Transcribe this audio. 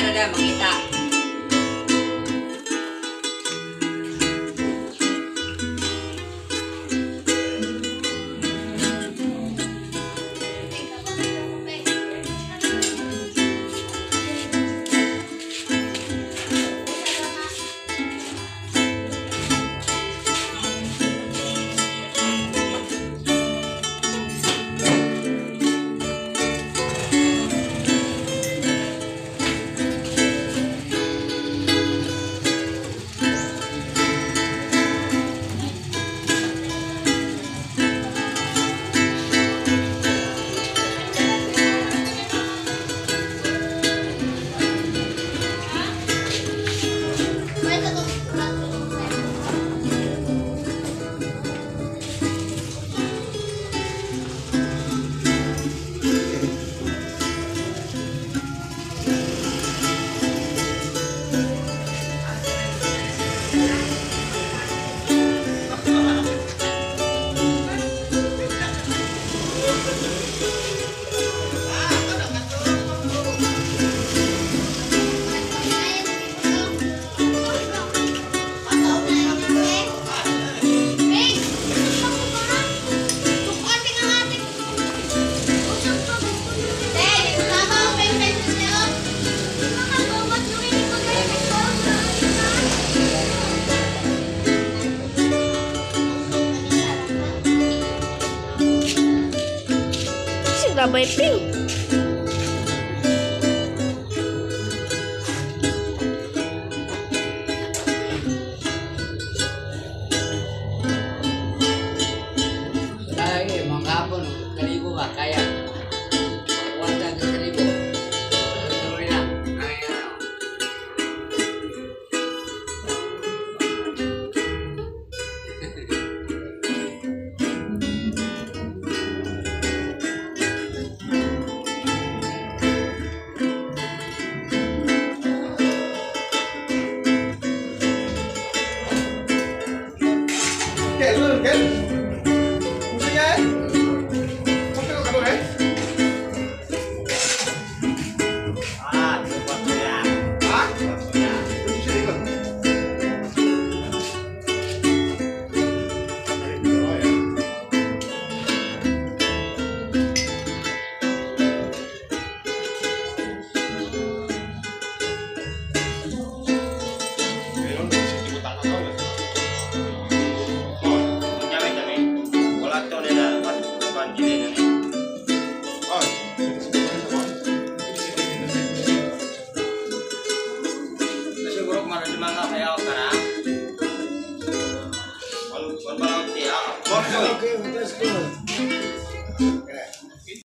Canada, makita. sabay pink. Kaya mga kapon, kaligo ba? Kaya 给，给 Tá jogando, tá.